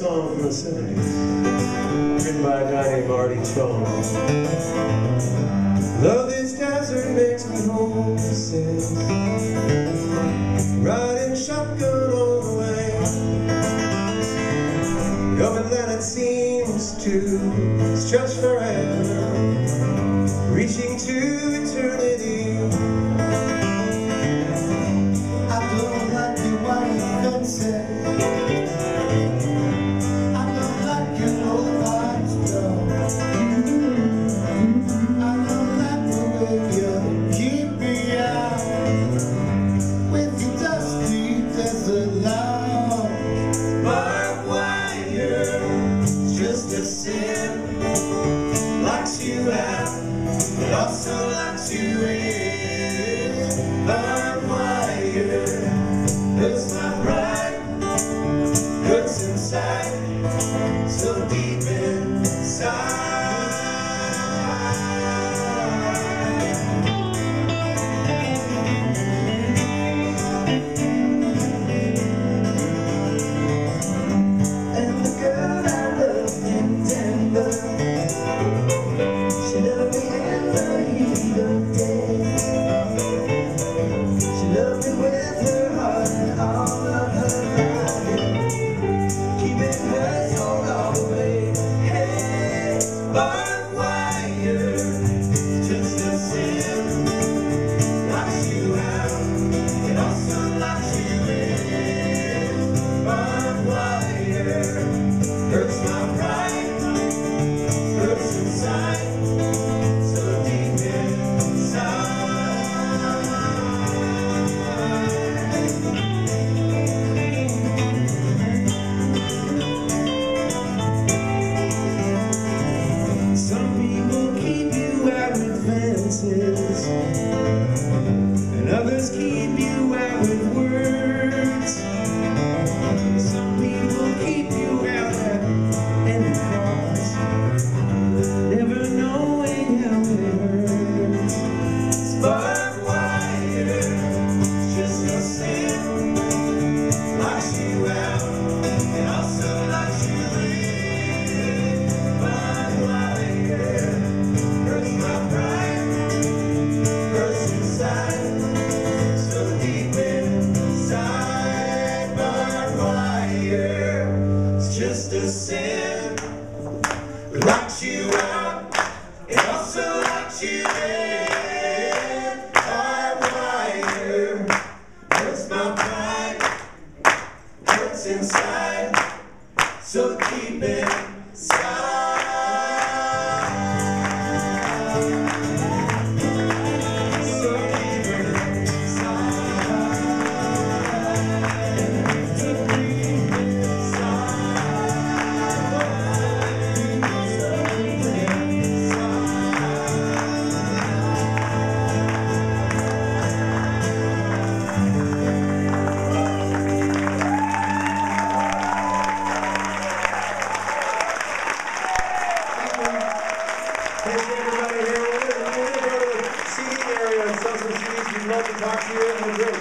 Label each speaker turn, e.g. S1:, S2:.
S1: 70s, written by a guy named Artie Chong. Love this desert makes me homesick, riding shotgun all the way. Your planet seems to stretch forever, reaching to eternity.
S2: I don't like the white fences. Desert lounge. Barbed wire, just a sin, locks you out, but also locks you in. And others keep you out it also locks you in. My pride, hurts inside, so deep inside.
S1: Thank everybody here. We're to the CD area and sell some CDs. We'd love to talk to you.